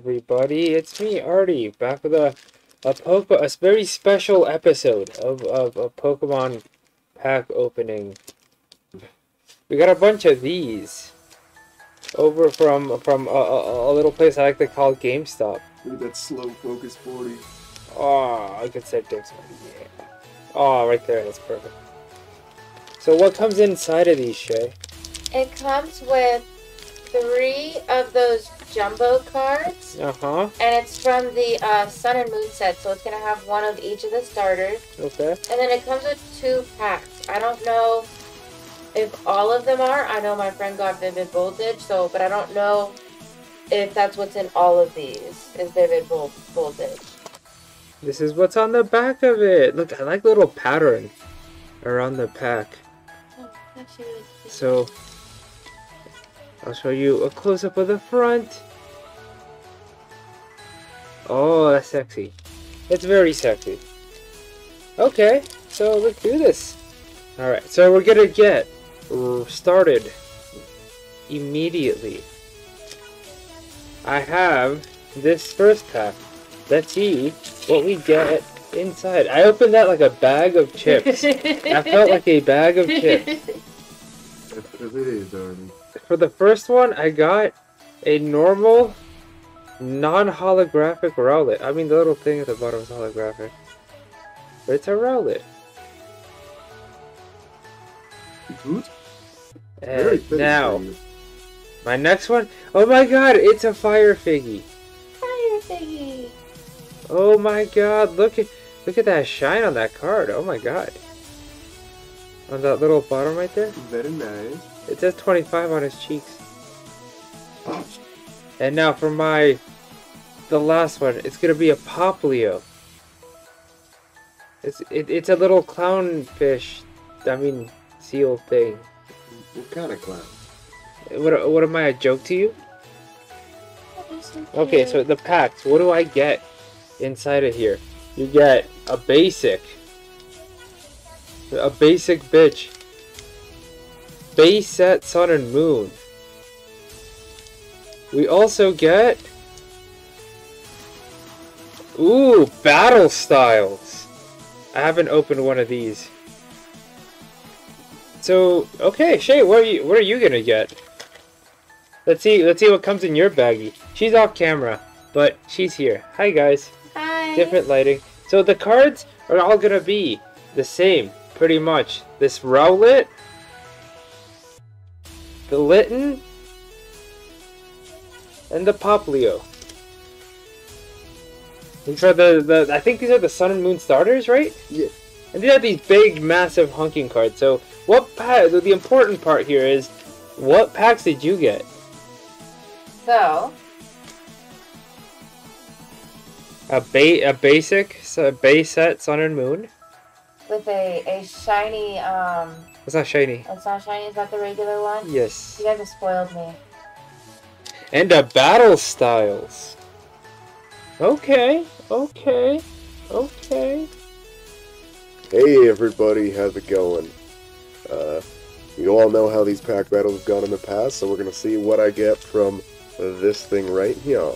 everybody? It's me, Artie, back with a a Poke a very special episode of, of a Pokemon pack opening. We got a bunch of these over from from a, a, a little place I like to call GameStop. Look at that slow focus 40. Oh, I could say Dixon. Yeah. Oh, right there. That's perfect. So what comes inside of these, Shay? It comes with three of those jumbo cards, Uh huh. and it's from the uh, Sun and Moon set, so it's gonna have one of each of the starters. Okay. And then it comes with two packs. I don't know if all of them are. I know my friend got Vivid Voltage, so but I don't know if that's what's in all of these. Is Vivid Vol- Voltage? This is what's on the back of it. Look, I like little pattern around the pack. Oh, So I'll show you a close up of the front. Oh, that's sexy. It's very sexy. Okay, so let's do this. Alright, so we're gonna get started immediately. I have this first pack. Let's see what we get inside. I opened that like a bag of chips. I felt like a bag of chips. Because it is, Arnie. For the first one, I got a normal, non-holographic Rowlet. I mean, the little thing at the bottom is holographic. But it's a Rowlet. Good. Very And now, for my next one. Oh my god, it's a Fire Figgy. Fire Figgy. Oh my god, look at look at that shine on that card. Oh my god. On that little bottom right there, Very nice. It says 25 on his cheeks. And now for my the last one, it's gonna be a Poplio. It's it, it's a little clownfish. I mean seal thing. What kind of clown? What what am I a joke to you? Okay, so the packs. What do I get inside of here? You get a basic, a basic bitch, base set sun and moon. We also get, ooh, battle styles. I haven't opened one of these. So okay, Shay, what are you what are you gonna get? Let's see let's see what comes in your baggie. She's off camera, but she's here. Hi guys. Hi. Different lighting. So the cards are all gonna be the same, pretty much. This Rowlet, the Litten, and the Poplio. These are the, the I think these are the Sun and Moon starters, right? Yeah. And these are these big, massive hunking cards. So what pack? The important part here is, what packs did you get? So, A ba- a basic, so a base set Sun and Moon. with a, a shiny, um, It's not shiny. it's not shiny, is that the regular one? Yes. You guys have spoiled me. And a battle styles. Okay, okay, okay. Hey everybody, how's it going? Uh, you all know how these pack battles have gone in the past, so we're gonna see what I get from this thing right here.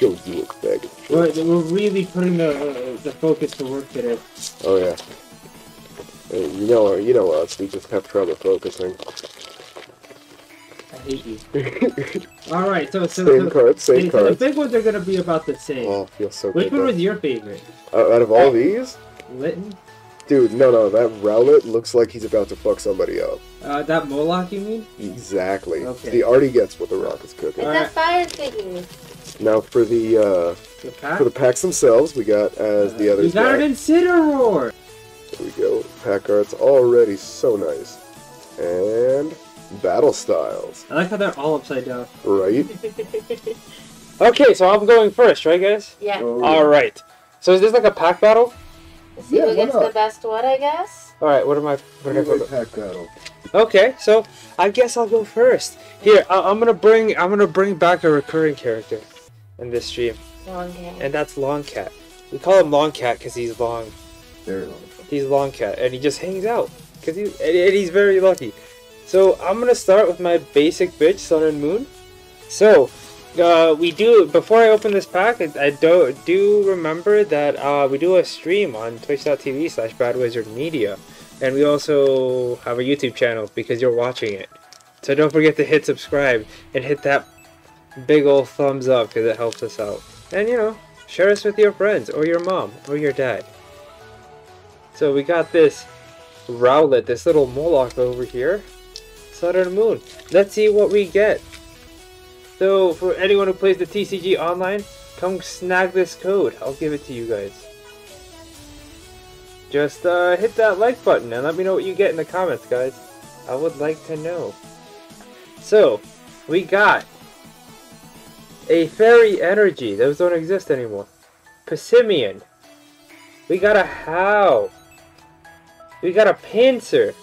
Show you a bag We're, we're really putting the the focus to work today. Oh yeah. You know, you know us. We just have trouble focusing. I hate you. All right, so so, Same so, cards, same so the big ones are gonna be about the same. Oh, feels so Which good. one though. was your favorite? Uh, out of all these, Litten? dude, no, no, that Rowlet looks like he's about to fuck somebody up. Uh, that Moloch, you mean? Exactly. Okay. He already gets what the rock is cooking. It's Alright. a fire thingy. Now for the uh, The for the packs themselves, we got as the you others. got got. an Incineroar. There we go. Pack art's already so nice. And battle styles, I like how they're all upside down. right? Okay, so I'm going first, right, guys? Yeah. Oh, All right. So is this like a pack battle? Let's see Yeah, who gets not? the best one, I guess. All right. What am I? What am I Anyway, pack battle. Okay, so I guess I'll go first. Here, I- I'm gonna bring I'm gonna bring back a recurring character in this stream, Long game. and that's Longcat. We call him Longcat because he's long. Very long. He's Longcat, and he just hangs out because he and, and he's very lucky. So I'm gonna start with my basic bitch, Sun and Moon. So, uh, we do before I open this pack, I, I do do remember that uh, we do a stream on twitch.tv slash badwizardmedia. And we also have a YouTube channel because you're watching it. So don't forget to hit subscribe and hit that big old thumbs up because it helps us out. And you know, share us with your friends or your mom or your dad. So we got this Rowlet, this little Moloch over here. Southern Moon. Let's see what we get. So for anyone who plays the TCG online, come snag this code. I'll give it to you guys. Just uh, hit that like button and let me know what you get in the comments, guys. I would like to know. So, we got a fairy energy. Those don't exist anymore. Pessimian. We got a Hau. We got a Pinsir.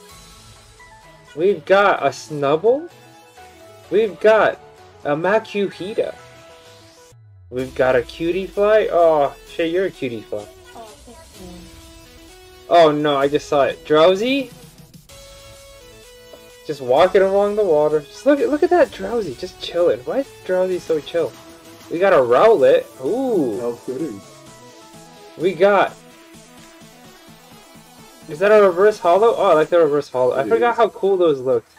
We've got a Snubbull. We've got a Makuhita. We've got a Cutiefly. Oh, Shay, you're a Cutiefly. Oh. Oh no, I just saw it. Drowzee? Just walking along the water. Just look at look at that Drowzee, just chilling. Why is Drowzee so chill? We got a Rowlet. Ooh. We got. Is that a reverse hollow? Oh, I like the reverse hollow. I forgot is. how cool those looked.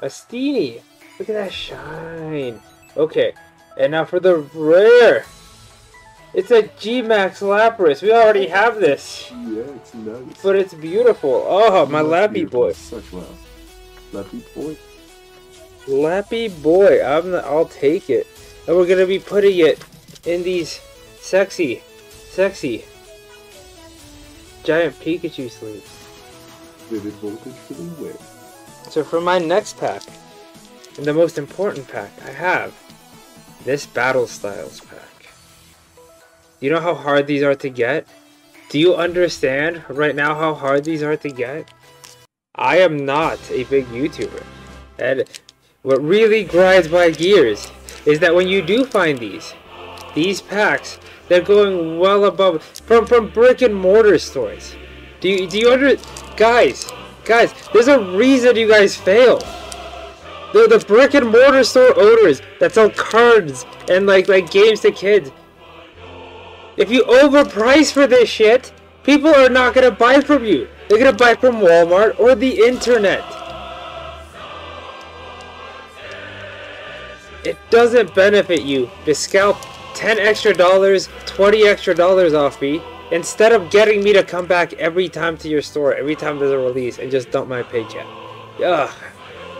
A Steenee. Look at that shine. Okay, and now for the rare. It's a G-Max Lapras. We already have this. Yeah, it's nice. But it's beautiful. Oh, my Lappy boy. Such wow. Lappy boy. Lappy boy. I'm the, I'll take it. And we're gonna be putting it in these sexy, sexy giant Pikachu sleeves. Vivid voltage for the win. So for my next pack, and the most important pack, I have this Battle Styles pack. You know how hard these are to get? Do you understand right now how hard these are to get? I am not a big YouTuber. And what really grinds my gears is that when you do find these, these packs, they're going well above from from brick and mortar stores. Do you do you under guys, guys, there's a reason you guys fail. The the brick and mortar store owners that sell cards and like like games to kids. If you overprice for this shit, people are not gonna buy from you. They're gonna buy from Walmart or the internet. It doesn't benefit you to scalp 10 extra dollars, 20 extra dollars off me instead of getting me to come back every time to your store, every time there's a release, and just dump my paycheck. Ugh.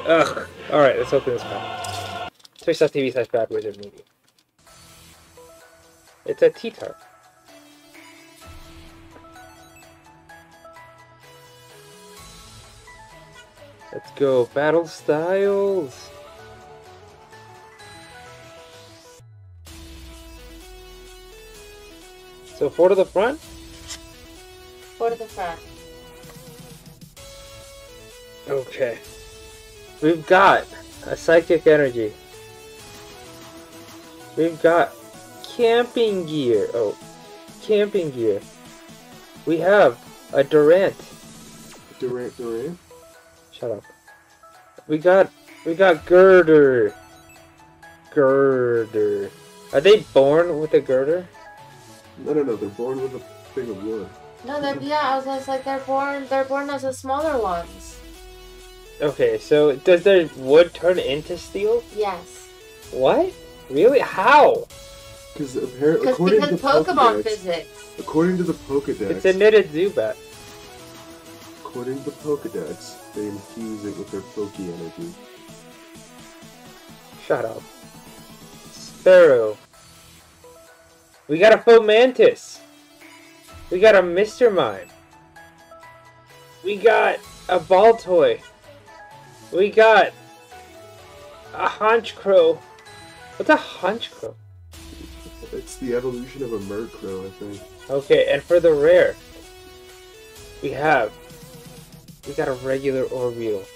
Ugh. Alright, let's open this pack. Twitch.tv slash bad wizard media. It's a T-tart. Let's go. Battle styles. So four to the front. Four to the front. Okay. We've got a psychic energy. We've got camping gear. Oh, camping gear. We have a Durant. Durant, Durant. Shut up. We got we got Gurdurr. Gurdurr. Are they born with a girder? No, no, no. They're born with a thing of wood. No, they're yeah. I was just like they're born. They're born as the smaller ones. Okay, so does their wood turn into steel? Yes, What? Really? How? Because apparently, because according because to the Pokemon Pokedex, physics. according to the Pokedex, It's a knitted Zubat. According to the Pokedex, they infuse it with their Poke energy. Shut up. Sparrow. We got a Fomantis. We got a Mr. Mime. We got a Baltoy. We got a Honchkrow. What's a Honchkrow? It's the evolution of a Murkrow, I think. Okay, and for the rare, we have we got a regular Orbeetle.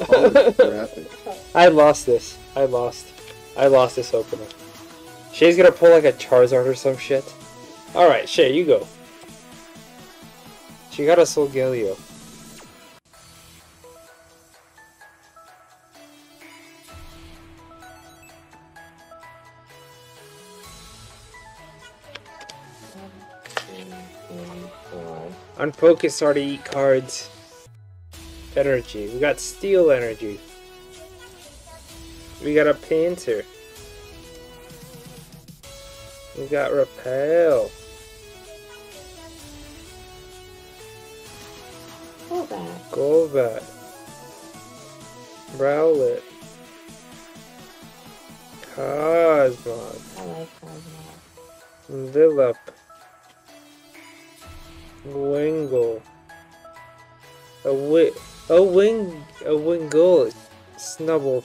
Oh, I lost this. I lost. I lost this opener. Shay's gonna pull like a Charizard or some shit. Alright, Shay, you go. She got a Solgaleo. Unfocus already cards. Energy. We got steel energy. We got a painter. We got repel. Back. Golbat. Rowlet. Cosmog. I like Cosmo. Lileep. Wingull. A wi- a wing a Wingull Snubbull.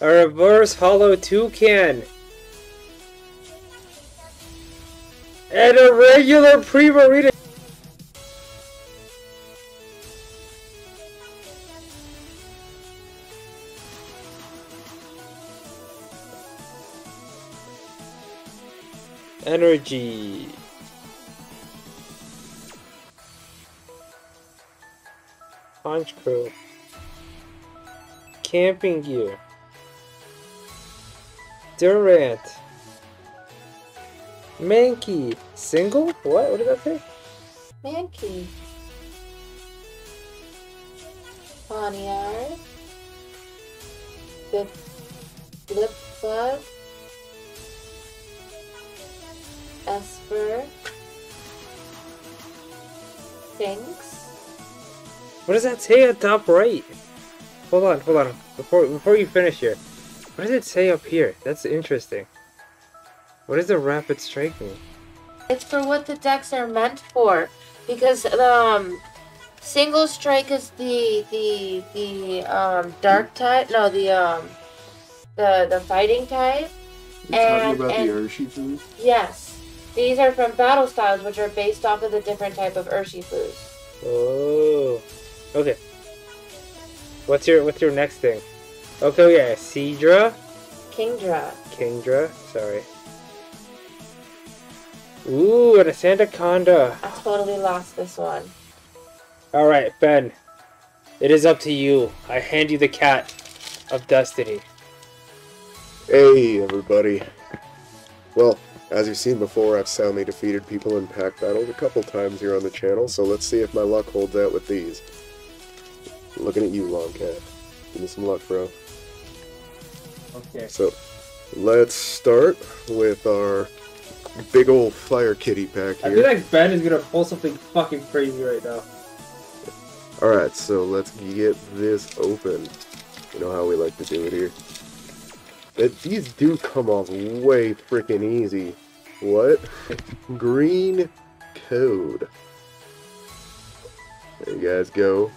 A reverse hollow toucan. And a regular Primarina. Energy. Punch crew. Camping gear. Durant. Mankey. Single? What? What did that say? Mankey. Pawniard. The Flip Bug. Espurr. Sphinx. What does that say at top right? Hold on, hold on. Before before you finish here. What does it say up here? That's interesting. What does the rapid strike mean? It's for what the decks are meant for. Because the um, single strike is the the the um dark type. No, the um the the fighting type. You're And- talking about and- the Urshifu's? Yes. These are from battle styles, which are based off of the different type of Urshifus. Oh. Okay. What's your what's your next thing? Okay, yeah, Seadra, Kingdra. Kingdra, sorry. Ooh, and a Sandaconda. I totally lost this one. Alright, Ben. It is up to you. I hand you the cat of destiny. Hey, everybody. Well, as you've seen before, I've soundly defeated people in pack battles a couple times here on the channel, so let's see if my luck holds out with these. Looking at you, Longcat. Give me some luck, bro. Okay. So, let's start with our big old fire kitty pack here. I feel like Ben is gonna pull something fucking crazy right now. Alright, so let's get this open. You know how we like to do it here. It, these do come off way freaking easy. What? Green code. There you guys go.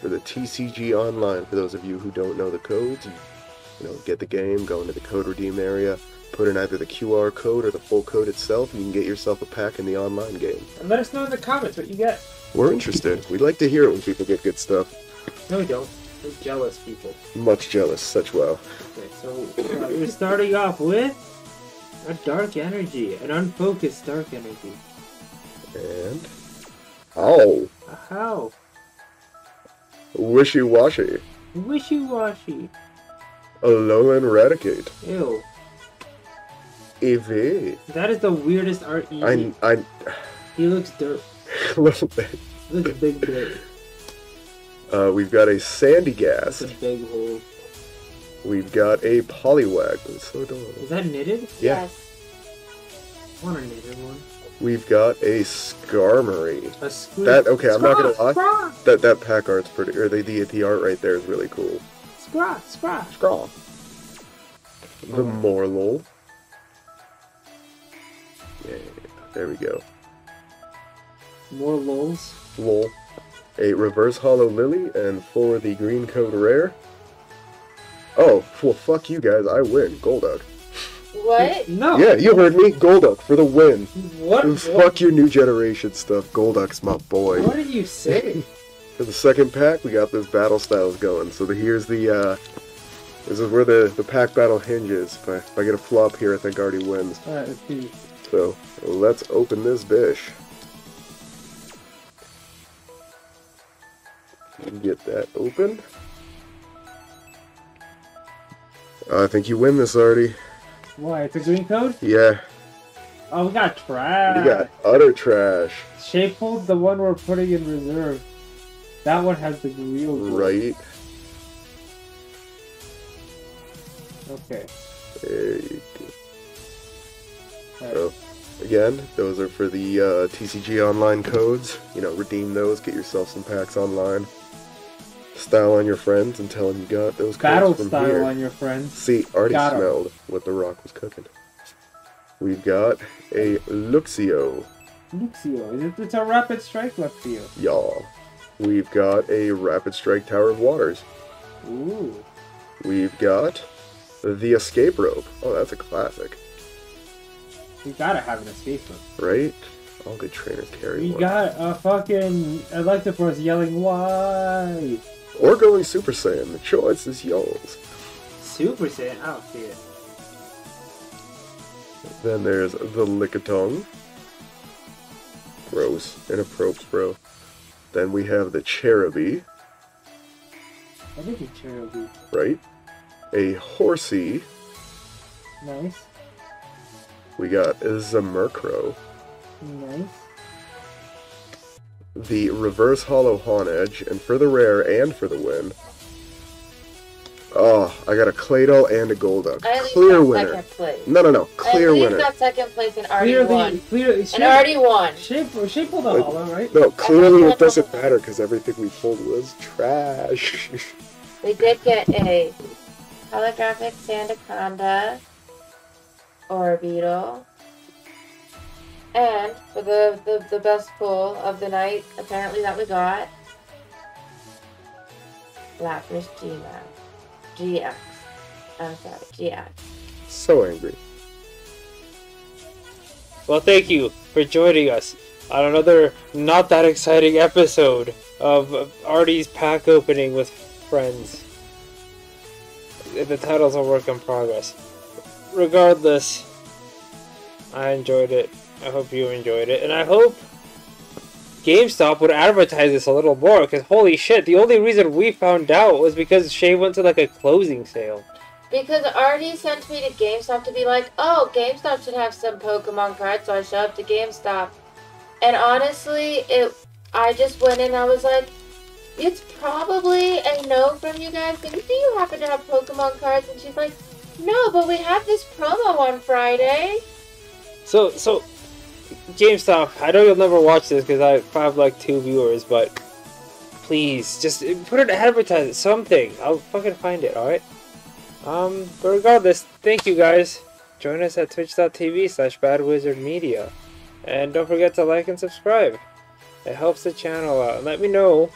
For the TCG Online, for those of you who don't know the codes, you, you know, get the game, go into the code redeem area, put in either the QR code or the full code itself, and you can get yourself a pack in the online game. And let us know in the comments what you get. We're interested. We'd like to hear it when people get good stuff. No, we don't. We're jealous people. Much jealous, such well. Okay, so uh, we're starting off with a dark energy, an unfocused dark energy. And oh, how? Wishy washy. Wishy washy. Alolan Eradicate. Ew. EV. That is the weirdest art you I I He looks dirt. a little bit. He looks big dirt. Uh, we've got a Sandy That's Gas. a big hole. We've got a Poliwag. That's so adorable. Is that knitted? Yeah. Yes. I want a knitted one. We've got a Skarmory. A squid. That okay? I'm not gonna Scraw, lie. That that pack art's pretty, or the the, the art right there is really cool. Scraw, scraw. Scraw. The Morelull. Yeah, there we go. More lols. Lol. A reverse hollow lily, and for the green code rare. Oh, well, fuck you guys. I win. Golduck. What? No. Yeah, you heard me. Golduck for the win. What? And fuck your new generation stuff. Golduck's my boy. What did you say? For the second pack, we got this battle styles going. So the, here's the, uh, this is where the, the pack battle hinges. If I, if I get a flop here, I think Artie wins. Alright, let's see. So, let's open this bish. Get that open. I think you win this, Artie. Why? It's a green code? Yeah. Oh, we got trash. We got utter trash, Shape pulled the one we're putting in reserve. That one has the real gold. right? Okay. There you go. Alright. Oh. Again, those are for the uh, TCG online codes. You know, redeem those, get yourself some packs online. Style on your friends and tell them you got those Battle from style here. on your friends. See, already Got 'em. smelled what the rock was cooking. We've got a Luxio, Luxio. Is it, it's a rapid strike Luxio. y'all. We've got a Rapid Strike Tower of Waters. Ooh. We've got the Escape Rope. Oh, that's a classic, We gotta have an escape rope. right? All good trainers carry We one. got a fucking Electabuzz yelling why. Or going Super Saiyan. The choice is yours. Super Saiyan. I don't see it. Then there's the Lickitung. Gross. Inappropriate, bro. Then we have the Cherubi, I think it's Cherubi. right? A Horsey. Nice. We got a Zamurkro. Nice. The Reverse Hollow Honedge. And for the rare and for the win. Oh, I got a Claydol and a Golduck. I Clear winner. second place. No, no, no. I Clear at least winner. got second place and already Clear won. the clear. And Shape, already won. shape, shape pulled the Wait. hollow, right? No, clearly it doesn't matter because everything we pulled was trash. We did get a holographic Sandaconda or beetle. And for the, the, the best pull of the night, apparently that we got Lapras. GX. I'm sorry, GX. so angry. Well, thank you for joining us on another not that exciting episode of Artie's pack opening with friends. The title's a work in progress. Regardless, I enjoyed it. I hope you enjoyed it, and I hope GameStop would advertise this a little more. Because holy shit, the only reason we found out was because Shay went to like a closing sale. Because Artie sent me to GameStop to be like, oh, GameStop should have some Pokemon cards, so I showed up to GameStop. And honestly, it I just went in and I was like, it's probably a no from you guys, but do you happen to have Pokemon cards? And she's like, no, but we have this promo on Friday. So, so, GameStop, I know you'll never watch this because I have like two viewers, but please, just put it advertise it, something. I'll fucking find it, alright? Um, but regardless, thank you guys. Join us at twitch.tv slash badwizardmedia. And don't forget to like and subscribe. It helps the channel out. And let me know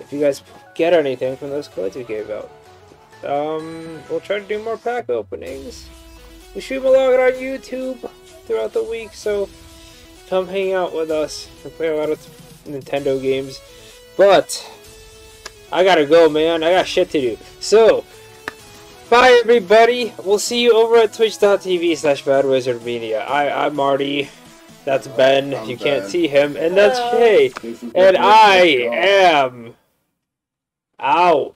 if you guys get anything from those codes we gave out. Um, we'll try to do more pack openings. We stream a lot on YouTube throughout the week, so come hang out with us and play a lot of Nintendo games. But I gotta go, man. I got shit to do. So, bye everybody. We'll see you over at twitch.tv slash badwizardmedia. I, I'm Marty. That's Ben. I'm you can't see him. And that's Shay. This And I am out.